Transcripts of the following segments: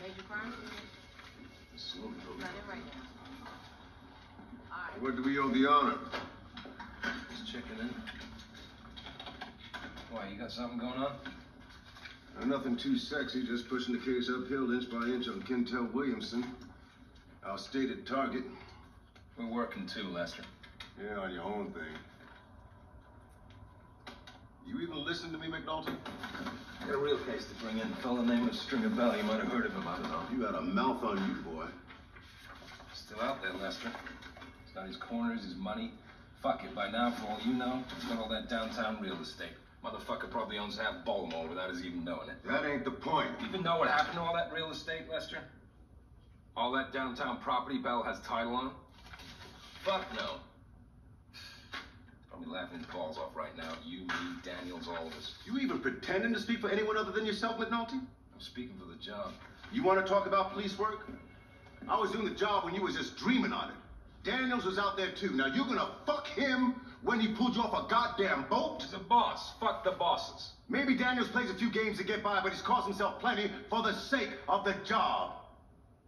Major crime? Assume it'll Got it right now. Alright. What do we owe the honor? Just checking in. Why, you got something going on? Uh, nothing too sexy, just pushing the case uphill inch by inch on Kintel Williamson. Our stated target. We're working too, Lester. Yeah, on your own thing. Listen to me, McNulty? Got a real case to bring in. A fella named Stringer Bell. You might have heard of him, I don't know. You got a mouth on you, boy. Still out there, Lester. He's got his corners, his money. Fuck it, by now, for all you know, he's got all that downtown real estate. Motherfucker probably owns half Baltimore without his even knowing it. That ain't the point. You even know what happened to all that real estate, Lester? All that downtown property Bell has title on? Fuck no. Probably laughing his balls off right now. You, me, All of us. You even pretending to speak for anyone other than yourself, McNulty? I'm speaking for the job. You want to talk about police work? I was doing the job when you was just dreaming on it. Daniels was out there too. Now you're gonna fuck him when he pulled you off a goddamn boat? He's a boss. Fuck the bosses. Maybe Daniels plays a few games to get by, but he's cost himself plenty for the sake of the job.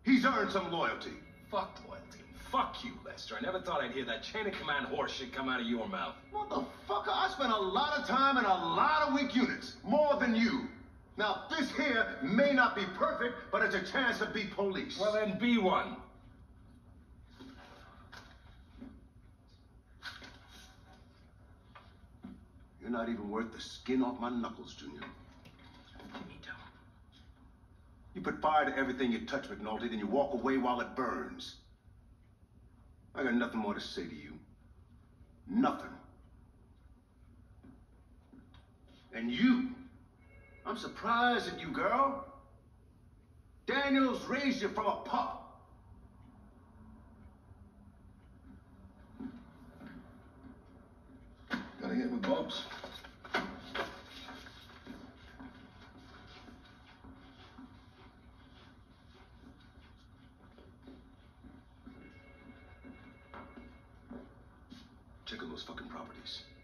He's earned some loyalty. Fuck loyalty. Fuck you, Lester. I never thought I'd hear that chain of command horse shit come out of your mouth. Motherfucker, I spent a lot of time in a lot of weak units. More than you. Now, this here may not be perfect, but it's a chance to be police. Well, then be one. You're not even worth the skin off my knuckles, Junior. You put fire to everything you touch, McNulty, then you walk away while it burns. I got nothing more to say to you. Nothing. And you, I'm surprised at you, girl. Daniels raised you from a pup. Gotta get with Bob's. Those fucking properties.